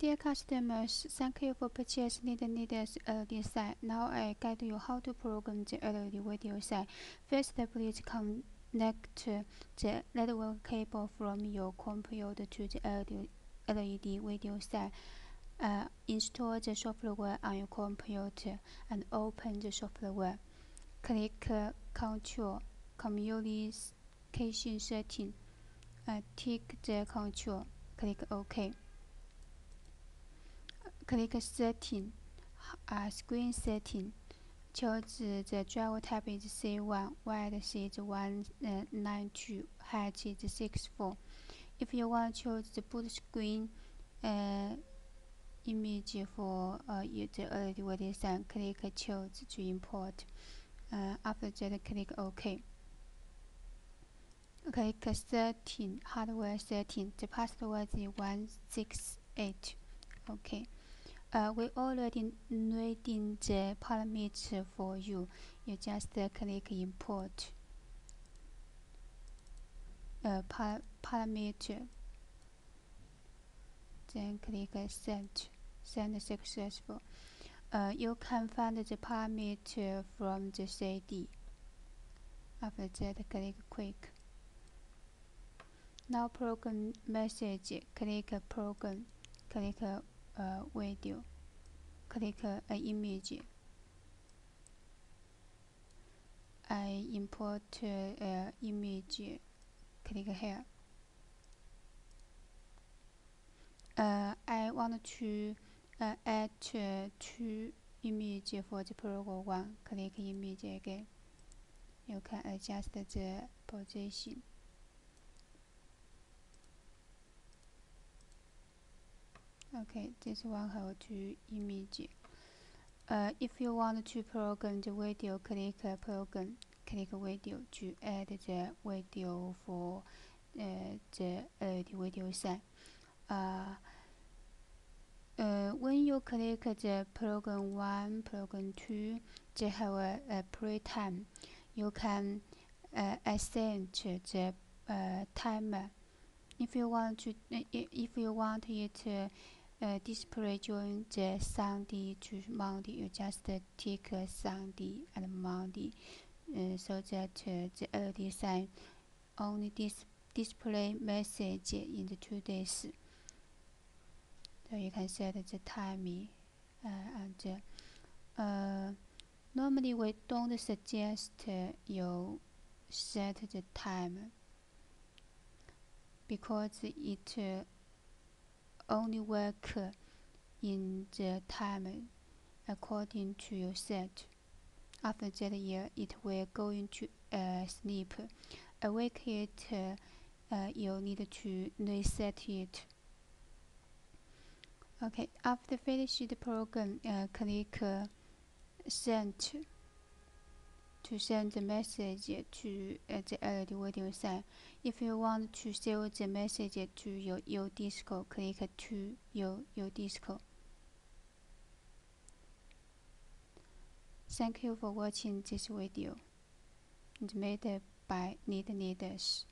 Dear customers, thank you for purchasing Need Needles LED set. Now I guide you how to program the LED video set. First, please connect the network cable from your computer to the LED video set. Uh, install the software on your computer and open the software. Click uh, Control Communication Setting. Uh, tick the control. Click OK click Setting, uh, Screen Setting. Choose the driver type is C1, width is 192, height is 64. If you want to choose the boot screen uh, image for uh, the LED design, click Choose to import. Uh, after that, click OK. Click Setting, Hardware Setting. The password is 168. Okay. Uh, we already reading the parameter for you. You just uh, click import uh, par parameter. Then click send. Send successful. Uh, you can find the parameter from the CD. After that, click quick. Now program message. Click program. Click uh, video click an image I import uh, image click here uh, I want to uh, add two image for the program one click image again you can adjust the position okay this one have two image uh, if you want to program the video click uh, program click video to add the video for uh, the uh, the video set. Uh, uh, when you click the program 1 program 2 they have a, a play time you can uh, assign the uh, timer. If you want to if you want it display during the Sunday to Monday. You just tick Sunday and Monday uh, so that uh, the LED sign only dis display message in the two days. So you can set the timing uh, and uh, normally we don't suggest you set the time because it only work in the time according to your set. After that year, it will go into uh, sleep. Awake it, uh, uh, you need to reset it. Okay, after finish the program, uh, click uh, send to send the message to uh, the LED video sign. If you want to save the message to your UDisco, click to your UDisco. Thank you for watching this video. It's made by Need Needers.